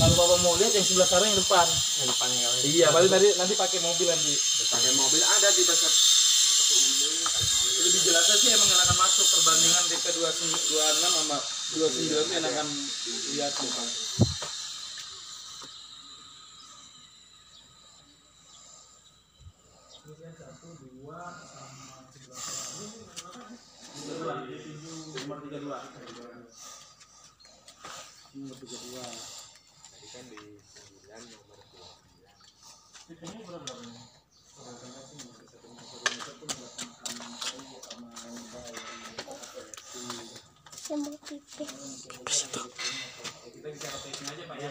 kalau bapak mau lihat yang sebelah sana yang depan. Yang depan yang iya paling nanti nanti pakai mobil nanti. Pakai mobil ada di pasar lebih jelasnya sih emang akan masuk perbandingan DP enam sama 29 itu enakan iya. lihat depan muka. Nomor 32. Nomor 32. tadi kan di 9 nomor 29. Tipenya berapa berapa ini? Semua pipih. Kita pakai aja Pak. Ya,